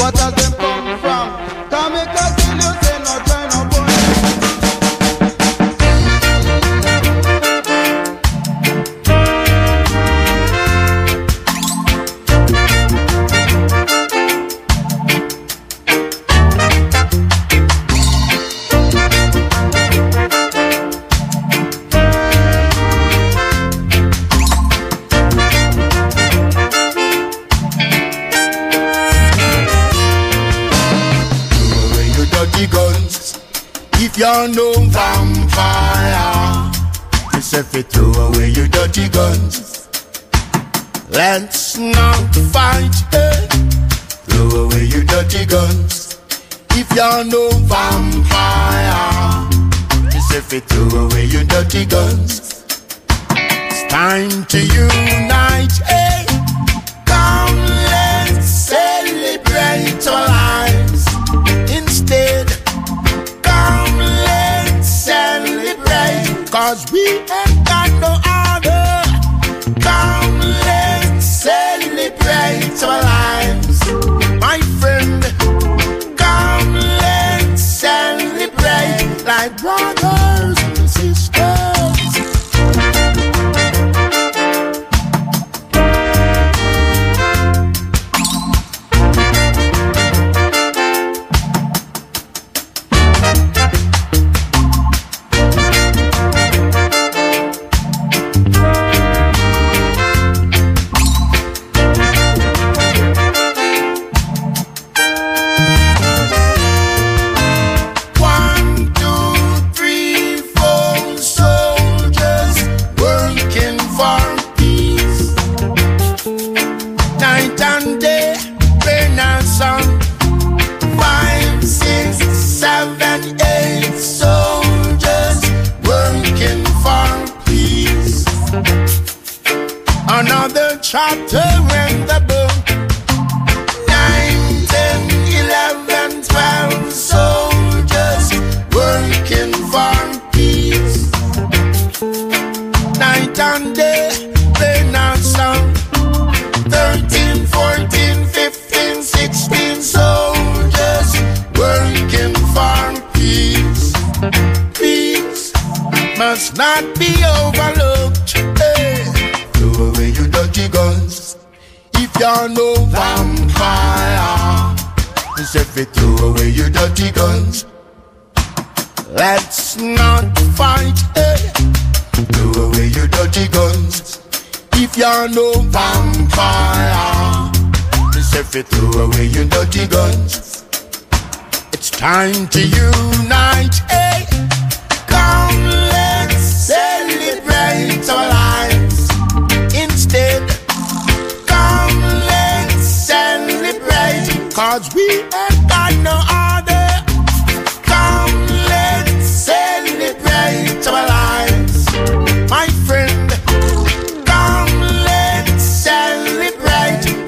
¿Cuántas temporadas? You're no vampire, you say fi throw away your dirty guns. Let's not fight? Throw away your dirty guns. If you're no vampire, you say fi throw away your dirty guns. It's time to unite? Cause we ain't got no other. Come, let's celebrate In the book. Nine, ten, eleven, twelve soldiers working for peace. Night and day, rain and sun. Thirteen, fourteen, fifteen, sixteen soldiers working for peace. Peace must not be overlooked. You're no vampire, just if you throw away your dirty guns. Let's not fight, eh? Throw away your dirty guns. If you're no vampire, just if you throw away your dirty guns. It's time to unite, eh?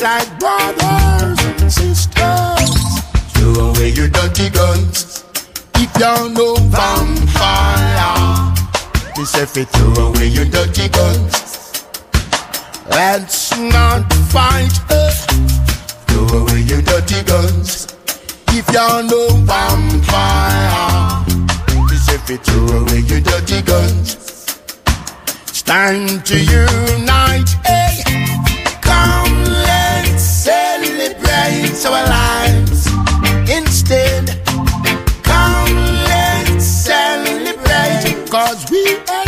Like brothers and sisters. Throw away your dirty guns. If you're no vampire, if you throw away your dirty guns. Let's not fight, throw away your dirty guns. If you're no vampire, if you throw away your dirty guns. It's time to unite, Cause